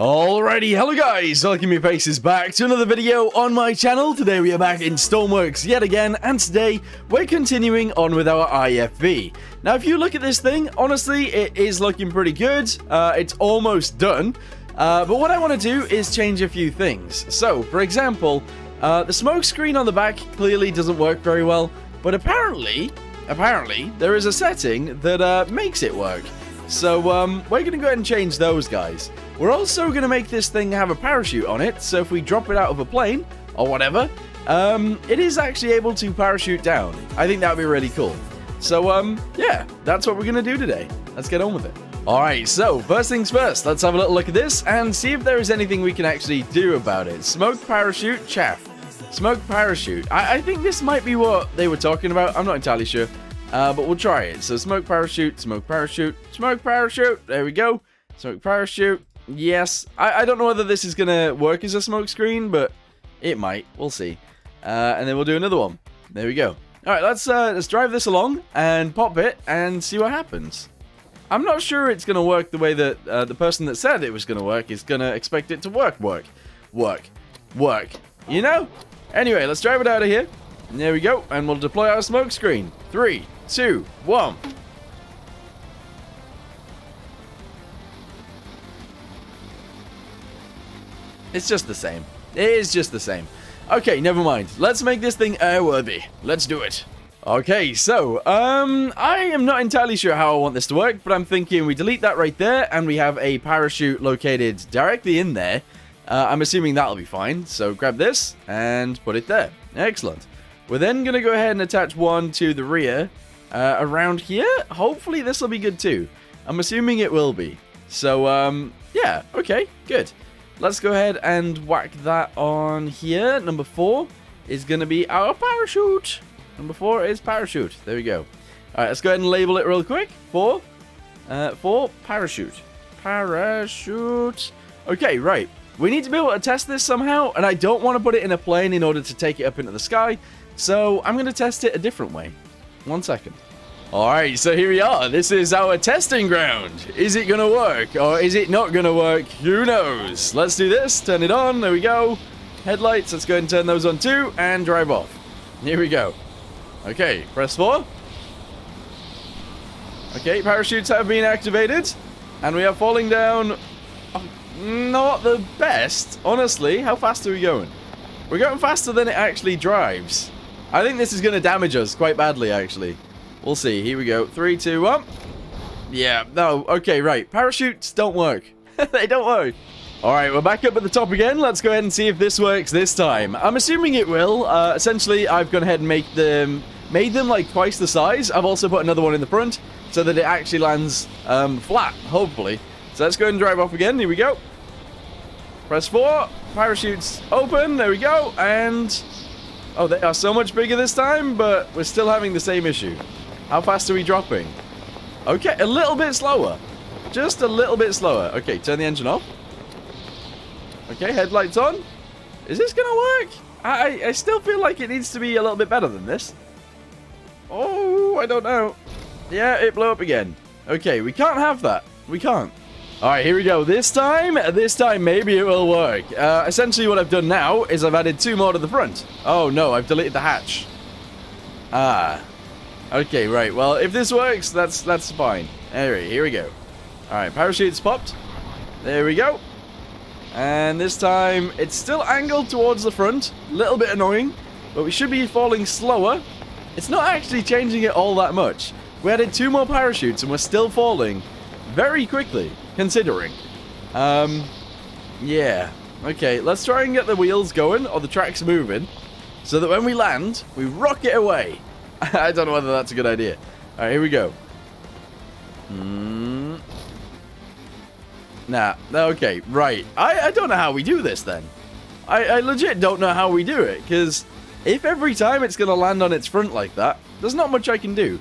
Alrighty, hello guys, welcome your faces back to another video on my channel. Today we are back in Stormworks yet again, and today we're continuing on with our IFV. Now if you look at this thing, honestly, it is looking pretty good. Uh, it's almost done. Uh, but what I want to do is change a few things. So, for example, uh, the smoke screen on the back clearly doesn't work very well, but apparently, apparently, there is a setting that uh, makes it work. So um, we're going to go ahead and change those guys. We're also going to make this thing have a parachute on it, so if we drop it out of a plane, or whatever, um, it is actually able to parachute down. I think that would be really cool. So, um, yeah, that's what we're going to do today. Let's get on with it. Alright, so, first things first, let's have a little look at this and see if there is anything we can actually do about it. Smoke parachute, chaff. Smoke parachute. I, I think this might be what they were talking about. I'm not entirely sure. Uh, but we'll try it. So smoke parachute, smoke parachute, smoke parachute. There we go. Smoke parachute. Yes. I, I don't know whether this is going to work as a smoke screen, but it might. We'll see. Uh, and then we'll do another one. There we go. All right, let's uh, let's drive this along and pop it and see what happens. I'm not sure it's going to work the way that uh, the person that said it was going to work is going to expect it to work, work, work, work. You know? Anyway, let's drive it out of here. There we go. And we'll deploy our smoke screen. Three, two, one. It's just the same. It is just the same. Okay, never mind. Let's make this thing airworthy. Let's do it. Okay, so, um, I am not entirely sure how I want this to work, but I'm thinking we delete that right there, and we have a parachute located directly in there. Uh, I'm assuming that'll be fine, so grab this and put it there. Excellent. We're then going to go ahead and attach one to the rear uh, around here. Hopefully this will be good too. I'm assuming it will be. So, um, yeah, okay, good. Let's go ahead and whack that on here. Number four is going to be our parachute. Number four is parachute. There we go. All right, let's go ahead and label it real quick. Four, uh, four, parachute. Parachute. Okay, right. We need to be able to test this somehow, and I don't want to put it in a plane in order to take it up into the sky, so I'm going to test it a different way. One second. Alright, so here we are. This is our testing ground. Is it going to work, or is it not going to work? Who knows? Let's do this. Turn it on. There we go. Headlights. Let's go and turn those on too, and drive off. Here we go. Okay, press 4. Okay, parachutes have been activated. And we are falling down... Not the best, honestly. How fast are we going? We're going faster than it actually drives. I think this is going to damage us quite badly, actually. We'll see. Here we go. Three, two, one. Yeah, no. Okay, right. Parachutes don't work. they don't work. All right, we're back up at the top again. Let's go ahead and see if this works this time. I'm assuming it will. Uh, essentially, I've gone ahead and make them, made them like twice the size. I've also put another one in the front so that it actually lands um, flat, hopefully. So let's go ahead and drive off again. Here we go. Press 4. Parachutes open. There we go. And... Oh, they are so much bigger this time, but we're still having the same issue. How fast are we dropping? Okay, a little bit slower. Just a little bit slower. Okay, turn the engine off. Okay, headlights on. Is this going to work? I, I still feel like it needs to be a little bit better than this. Oh, I don't know. Yeah, it blew up again. Okay, we can't have that. We can't. All right, here we go. This time, this time, maybe it will work. Uh, essentially, what I've done now is I've added two more to the front. Oh, no, I've deleted the hatch. Ah. Okay, right. Well, if this works, that's that's fine. Anyway, here we go. All right, parachute's popped. There we go. And this time, it's still angled towards the front. A little bit annoying, but we should be falling slower. It's not actually changing it all that much. We added two more parachutes, and we're still falling very quickly considering. Um, yeah. Okay, let's try and get the wheels going, or the tracks moving, so that when we land, we rocket away. I don't know whether that's a good idea. All right, here we go. Mm. Nah, okay, right. I, I don't know how we do this, then. I, I legit don't know how we do it, because if every time it's going to land on its front like that, there's not much I can do.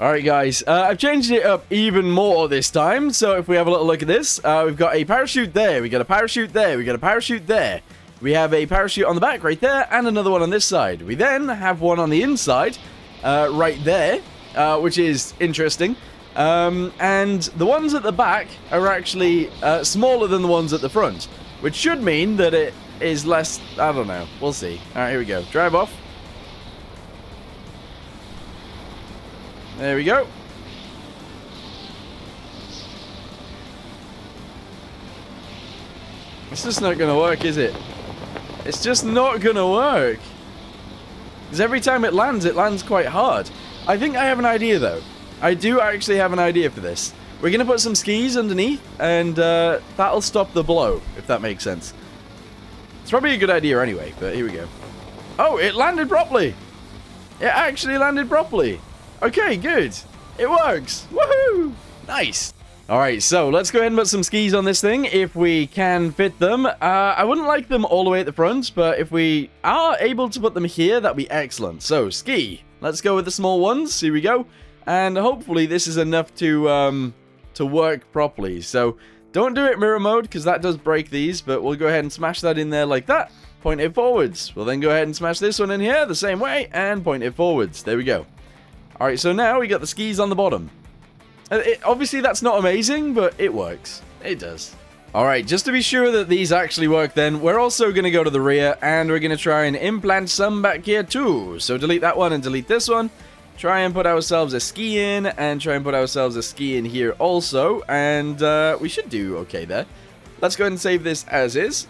Alright guys, uh, I've changed it up even more this time, so if we have a little look at this, uh, we've got a parachute there, we got a parachute there, we got a parachute there, we have a parachute on the back right there, and another one on this side. We then have one on the inside, uh, right there, uh, which is interesting. Um, and the ones at the back are actually uh, smaller than the ones at the front, which should mean that it is less... I don't know. We'll see. All right, here we go. Drive off. There we go. It's just not going to work, is it? It's just not going to work. Because every time it lands, it lands quite hard. I think I have an idea, though. I do actually have an idea for this. We're going to put some skis underneath, and uh, that'll stop the blow, if that makes sense. It's probably a good idea anyway, but here we go. Oh, it landed properly. It actually landed properly. Okay, good. It works. Woohoo! Nice. All right, so let's go ahead and put some skis on this thing if we can fit them. Uh, I wouldn't like them all the way at the front, but if we are able to put them here, that'd be excellent. So, ski. Let's go with the small ones. Here we go. And hopefully this is enough to, um, to work properly. So, don't do it mirror mode, because that does break these, but we'll go ahead and smash that in there like that. Point it forwards. We'll then go ahead and smash this one in here the same way, and point it forwards. There we go. Alright, so now we got the skis on the bottom. It, obviously, that's not amazing, but it works. It does. Alright, just to be sure that these actually work then, we're also going to go to the rear, and we're going to try and implant some back here too. So delete that one and delete this one. Try and put ourselves a ski in, and try and put ourselves a ski in here also, and uh, we should do okay there. Let's go ahead and save this as is.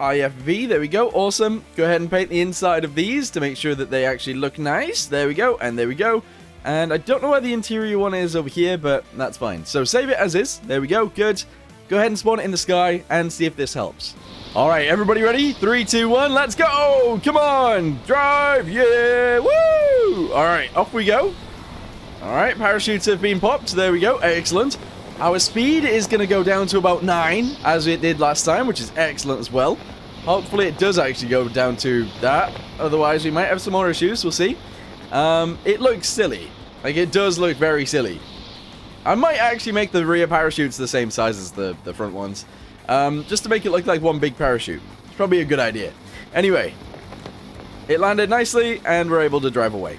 IFV, there we go, awesome. Go ahead and paint the inside of these to make sure that they actually look nice. There we go, and there we go. And I don't know where the interior one is over here, but that's fine. So save it as is. There we go. Good. Go ahead and spawn it in the sky and see if this helps. All right, everybody ready? Three, two, one, let's go! Come on! Drive! Yeah! Woo! All right, off we go. All right, parachutes have been popped. There we go. Excellent. Our speed is going to go down to about 9, as it did last time, which is excellent as well. Hopefully it does actually go down to that. Otherwise, we might have some more issues. We'll see. Um, it looks silly. Like, it does look very silly. I might actually make the rear parachutes the same size as the, the front ones. Um, just to make it look like one big parachute. It's probably a good idea. Anyway, it landed nicely, and we're able to drive away.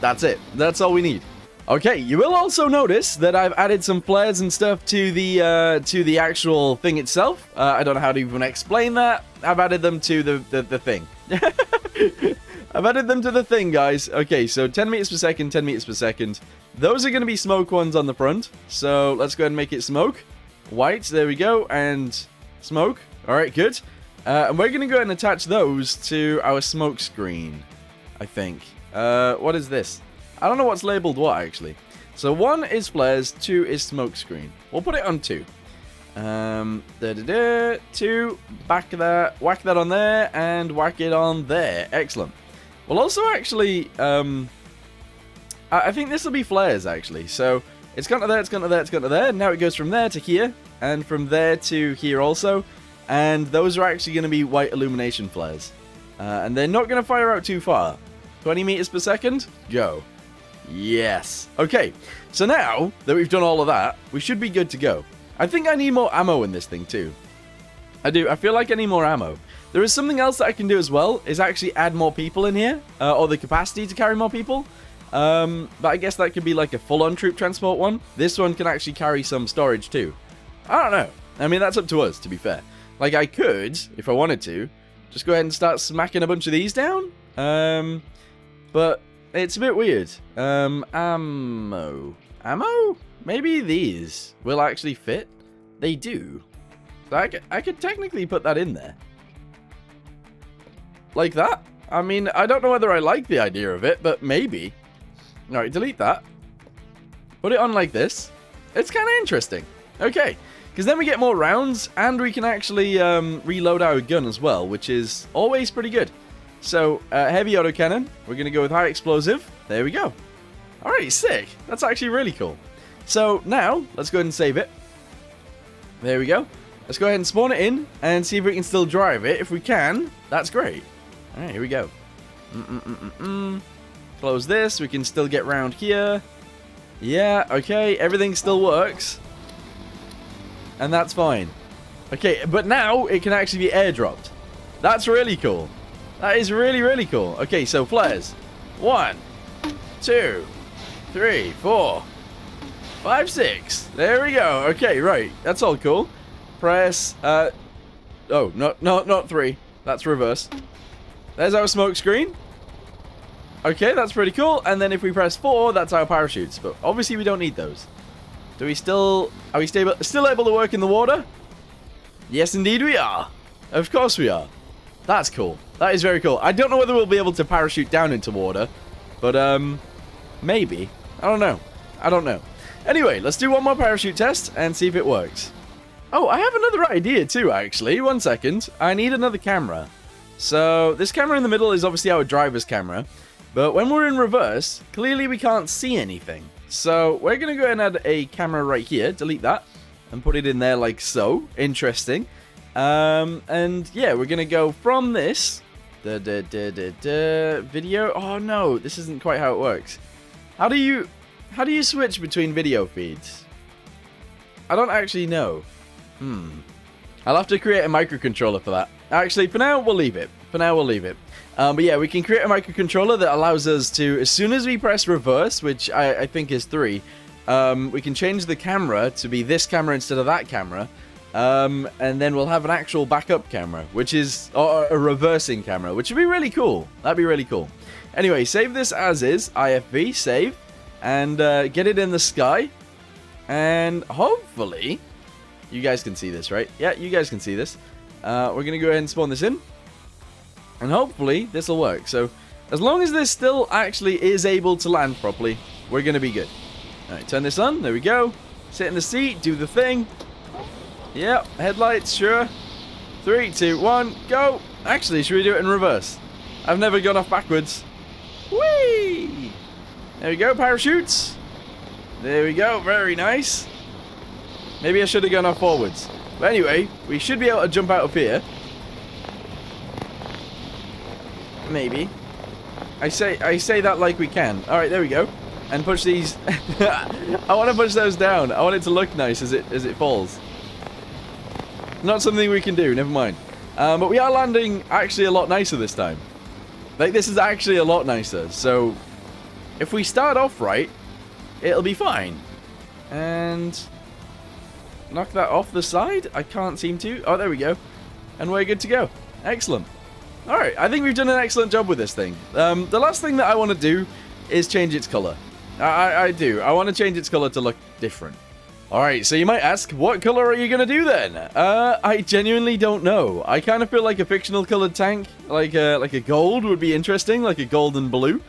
That's it. That's all we need. Okay, you will also notice that I've added some flares and stuff to the uh, to the actual thing itself. Uh, I don't know how to even explain that. I've added them to the, the, the thing. I've added them to the thing, guys. Okay, so 10 meters per second, 10 meters per second. Those are going to be smoke ones on the front. So let's go ahead and make it smoke. White, there we go. And smoke. All right, good. Uh, and we're going to go ahead and attach those to our smoke screen, I think. Uh, what is this? I don't know what's labeled what, actually. So one is flares, two is smoke screen. We'll put it on two. Um, da -da -da, two, back that, whack that on there, and whack it on there. Excellent. We'll also actually, um, I, I think this will be flares actually. So it's gone to there, it's gone to there, it's gone to there. Now it goes from there to here, and from there to here also. And those are actually going to be white illumination flares. Uh, and they're not going to fire out too far. 20 meters per second, go. Yes. Okay, so now that we've done all of that, we should be good to go. I think I need more ammo in this thing too. I do. I feel like I need more ammo. There is something else that I can do as well, is actually add more people in here, uh, or the capacity to carry more people. Um, but I guess that could be like a full-on troop transport one. This one can actually carry some storage too. I don't know. I mean, that's up to us, to be fair. Like, I could, if I wanted to, just go ahead and start smacking a bunch of these down. Um, but it's a bit weird. Um, ammo. Ammo? Maybe these will actually fit. They do. I could, I could technically put that in there. Like that? I mean, I don't know whether I like the idea of it, but maybe. Alright, delete that. Put it on like this. It's kind of interesting. Okay, because then we get more rounds, and we can actually um, reload our gun as well, which is always pretty good. So, uh, heavy autocannon. We're going to go with high explosive. There we go. Alright, sick. That's actually really cool. So, now, let's go ahead and save it. There we go. Let's go ahead and spawn it in, and see if we can still drive it. If we can, that's great. Alright, here we go. Mm -mm -mm. Close this. We can still get round here. Yeah, okay. Everything still works. And that's fine. Okay, but now it can actually be airdropped. That's really cool. That is really, really cool. Okay, so flares. One, two, three, four, Five, six. There we go. Okay, right. That's all cool. Press, uh, oh, no, no, not three. That's reverse. There's our smoke screen. Okay, that's pretty cool. And then if we press four, that's our parachutes. But obviously we don't need those. Do we still, are we stable, still able to work in the water? Yes, indeed we are. Of course we are. That's cool. That is very cool. I don't know whether we'll be able to parachute down into water, but um, maybe. I don't know. I don't know. Anyway, let's do one more parachute test and see if it works. Oh, I have another idea too, actually. One second. I need another camera. So, this camera in the middle is obviously our driver's camera. But when we're in reverse, clearly we can't see anything. So, we're going to go and add a camera right here. Delete that. And put it in there like so. Interesting. Um, and yeah, we're going to go from this. Da, da, da, da, da, video. Oh no, this isn't quite how it works. How do you... How do you switch between video feeds? I don't actually know. Hmm. I'll have to create a microcontroller for that. Actually, for now, we'll leave it. For now, we'll leave it. Um, but yeah, we can create a microcontroller that allows us to, as soon as we press reverse, which I, I think is 3, um, we can change the camera to be this camera instead of that camera. Um, and then we'll have an actual backup camera, which is a reversing camera, which would be really cool. That'd be really cool. Anyway, save this as is, IFV, save, and uh, get it in the sky. And hopefully, you guys can see this, right? Yeah, you guys can see this. Uh, we're going to go ahead and spawn this in. And hopefully, this will work. So, as long as this still actually is able to land properly, we're going to be good. Alright, turn this on. There we go. Sit in the seat. Do the thing. Yep, headlights, sure. Three, two, one, go. Actually, should we do it in reverse? I've never gone off backwards. Whee! There we go, parachutes. There we go, very nice. Maybe I should have gone off forwards. But anyway, we should be able to jump out of here. Maybe. I say I say that like we can. Alright, there we go. And push these I want to push those down. I want it to look nice as it as it falls. Not something we can do, never mind. Um, but we are landing actually a lot nicer this time. Like, this is actually a lot nicer. So, if we start off right, it'll be fine. And knock that off the side. I can't seem to. Oh, there we go. And we're good to go. Excellent. Alright, I think we've done an excellent job with this thing. Um, the last thing that I want to do is change its color. I, I do. I want to change its color to look different. Alright, so you might ask, what color are you going to do then? Uh, I genuinely don't know. I kind of feel like a fictional colored tank, like a, like a gold would be interesting, like a golden blue.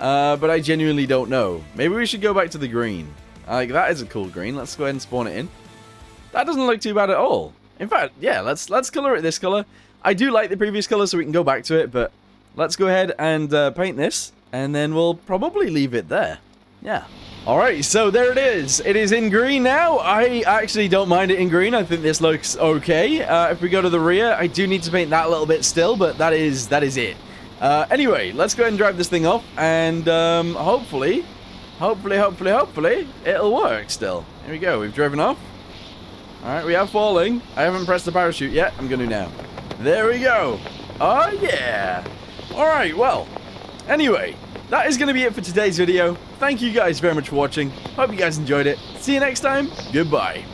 Uh, but I genuinely don't know. Maybe we should go back to the green. Like, that is a cool green. Let's go ahead and spawn it in. That doesn't look too bad at all. In fact, yeah, let's let's color it this color. I do like the previous color, so we can go back to it, but let's go ahead and uh, paint this, and then we'll probably leave it there. Yeah. Alright, so there it is. It is in green now. I actually don't mind it in green. I think this looks okay. Uh, if we go to the rear, I do need to paint that a little bit still, but that is that is it. Uh, anyway, let's go ahead and drive this thing off, and um, hopefully, hopefully, hopefully, hopefully, it'll work still. Here we go. We've driven off. Alright, we are falling. I haven't pressed the parachute yet. I'm going to now. There we go. Oh, yeah. Alright, well, anyway, that is going to be it for today's video. Thank you guys very much for watching. Hope you guys enjoyed it. See you next time. Goodbye.